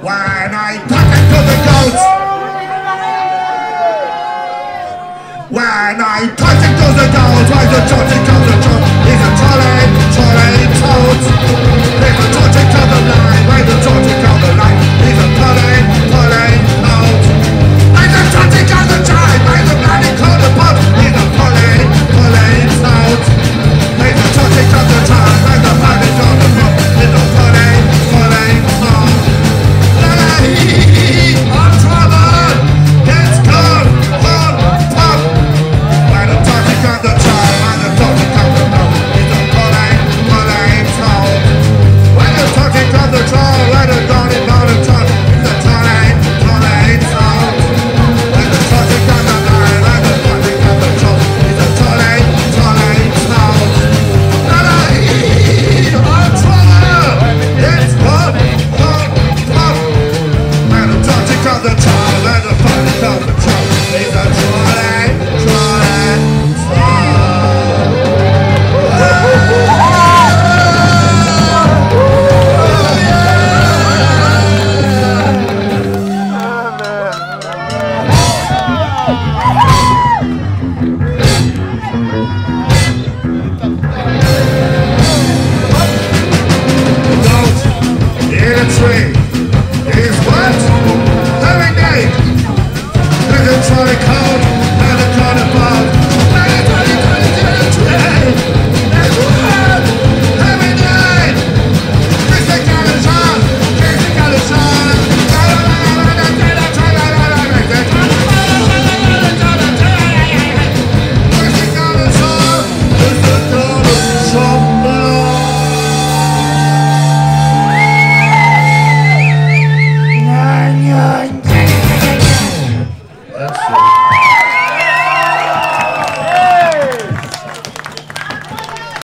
When I talk to the goats When I talk to the goats What? Every day. They're trying to